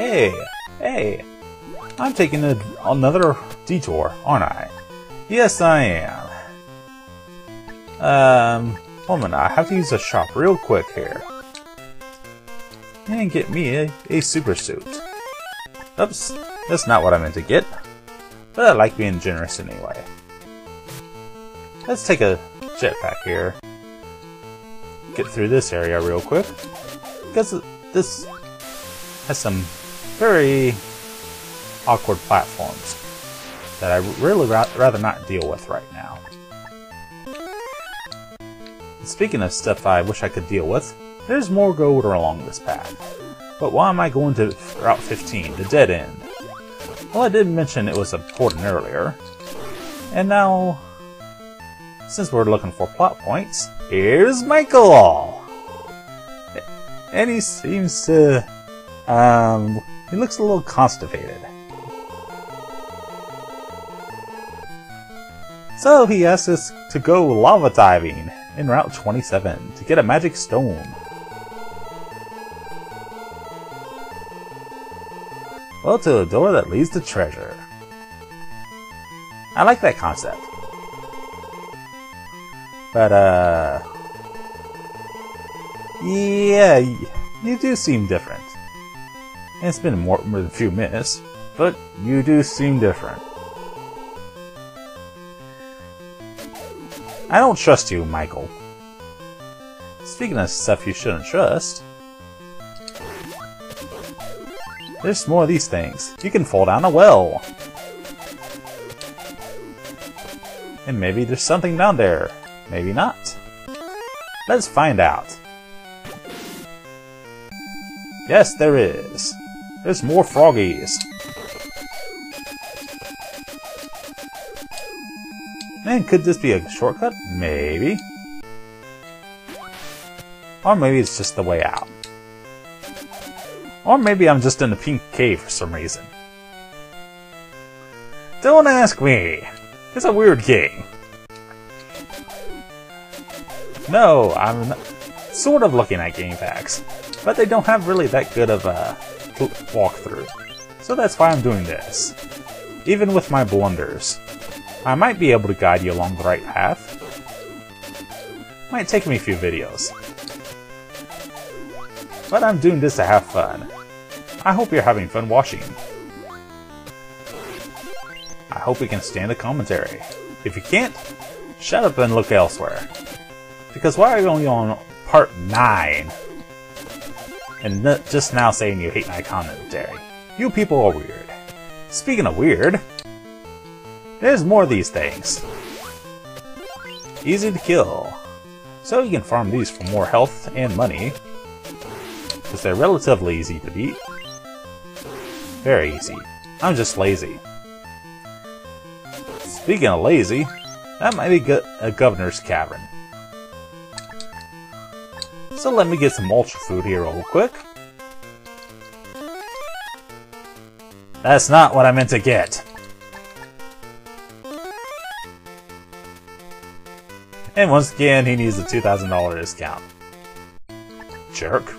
Hey, hey, I'm taking a, another detour, aren't I? Yes, I am. Um, on, I have to use a shop real quick here. And get me a, a super suit. Oops, that's not what I meant to get. But I like being generous anyway. Let's take a jetpack here. Get through this area real quick. Because this has some very awkward platforms that I really ra rather not deal with right now. Speaking of stuff I wish I could deal with, there's more gold along this path. But why am I going to Route 15, the dead end? Well, I did mention it was important earlier. And now, since we're looking for plot points, here's Michael! And he seems to, um, he looks a little constipated. So he asks us to go lava diving in Route 27 to get a magic stone. Well, to a door that leads to treasure. I like that concept. But, uh... Yeah, you do seem different. It's been more, than a few minutes, but you do seem different. I don't trust you, Michael. Speaking of stuff you shouldn't trust, there's more of these things. You can fall down a well. And maybe there's something down there. Maybe not. Let's find out. Yes, there is. There's more froggies. Man, could this be a shortcut? Maybe. Or maybe it's just the way out. Or maybe I'm just in the pink cave for some reason. Don't ask me. It's a weird game. No, I'm sort of looking at GameFAQs, but they don't have really that good of a walkthrough. So that's why I'm doing this. Even with my blunders. I might be able to guide you along the right path. Might take me a few videos. But I'm doing this to have fun. I hope you're having fun watching. I hope you can stand the commentary. If you can't, shut up and look elsewhere. Because why are we only on part 9? And just now saying you hate my commentary. You people are weird. Speaking of weird, there's more of these things. Easy to kill. So you can farm these for more health and money. Because they're relatively easy to beat. Very easy. I'm just lazy. Speaking of lazy, that might be a governor's cavern. So let me get some ultra food here real quick. That's not what I meant to get. And once again, he needs a $2,000 discount. Jerk.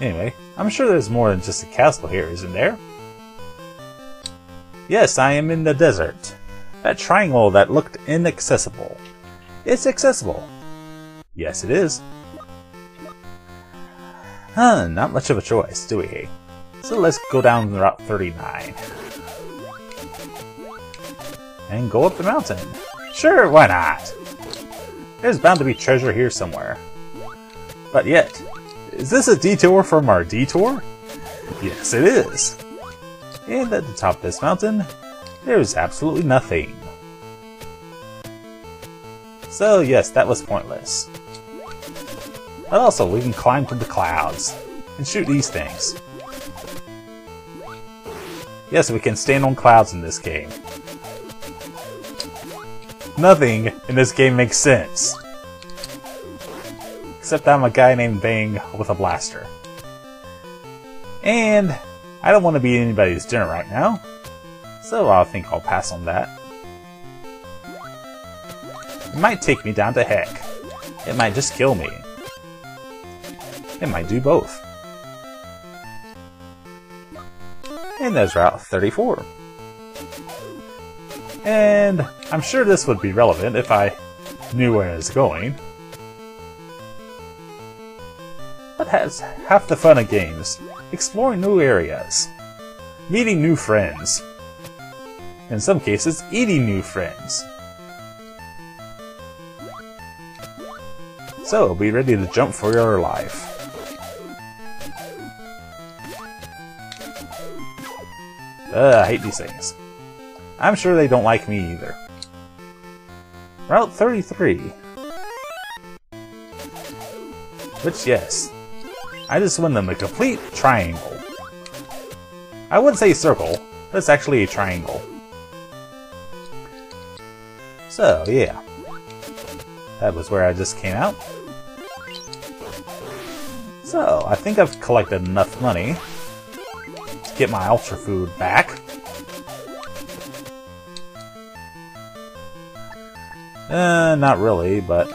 Anyway, I'm sure there's more than just a castle here, isn't there? Yes, I am in the desert. That triangle that looked inaccessible. It's accessible. Yes, it is. Huh, not much of a choice, do we? So let's go down Route 39 and go up the mountain. Sure, why not? There's bound to be treasure here somewhere. But yet, is this a detour from our detour? Yes, it is. And at the top of this mountain, there is absolutely nothing. So yes, that was pointless. But also, we can climb to the clouds and shoot these things. Yes, we can stand on clouds in this game. Nothing in this game makes sense. Except I'm a guy named Bang with a blaster. And I don't want to be anybody's dinner right now, so I think I'll pass on that. It might take me down to heck. It might just kill me. It might do both. And there's Route 34. And I'm sure this would be relevant if I knew where I was going. But has half the fun of games, exploring new areas, meeting new friends, in some cases, eating new friends. So, be ready to jump for your life. Ugh, I hate these things. I'm sure they don't like me either. Route 33. Which, yes, I just went them a complete triangle. I would say circle, but it's actually a triangle. So, yeah. That was where I just came out. So, I think I've collected enough money to get my Ultra Food back. Uh, not really, but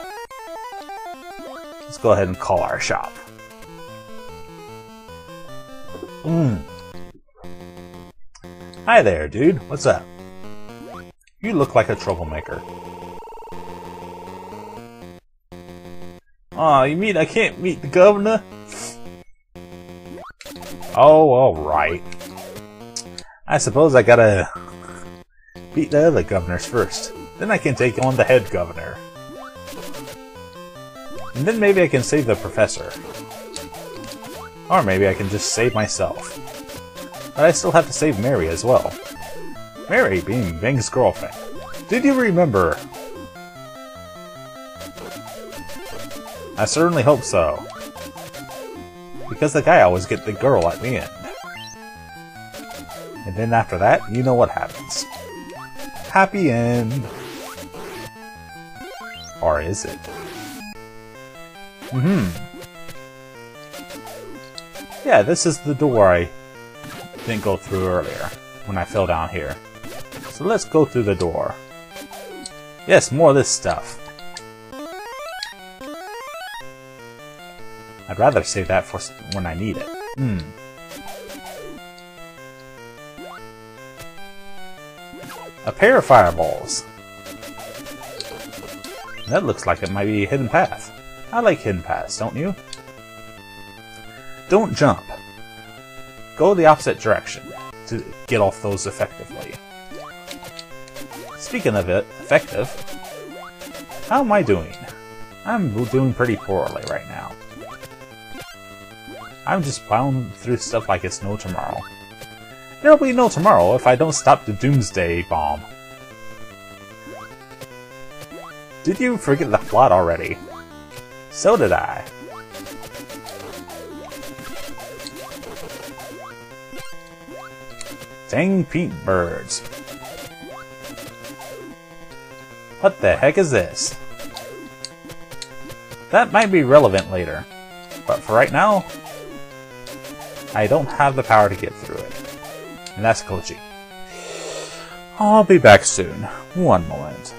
let's go ahead and call our shop. Hmm. Hi there, dude. What's up? You look like a troublemaker. Aw, oh, you mean I can't meet the governor? Oh, alright. I suppose I gotta beat the other governors first. Then I can take on the head governor. And then maybe I can save the professor. Or maybe I can just save myself. But I still have to save Mary as well. Mary being Bing's girlfriend. Did you remember? I certainly hope so. Because the guy always get the girl at the end. And then after that, you know what happens. Happy end. Or is it? Mm hmm Yeah, this is the door I didn't go through earlier when I fell down here. So let's go through the door. Yes, more of this stuff. I'd rather save that for when I need it. Hmm. A pair of fireballs. That looks like it might be a hidden path. I like hidden paths, don't you? Don't jump. Go the opposite direction to get off those effectively. Speaking of it, effective, how am I doing? I'm doing pretty poorly right now. I'm just plowing through stuff like it's no tomorrow. There'll be no tomorrow if I don't stop the Doomsday Bomb. Did you forget the plot already? So did I. Dang Pete birds. What the heck is this? That might be relevant later, but for right now, I don't have the power to get through it. And that's Kochi. I'll be back soon. One moment.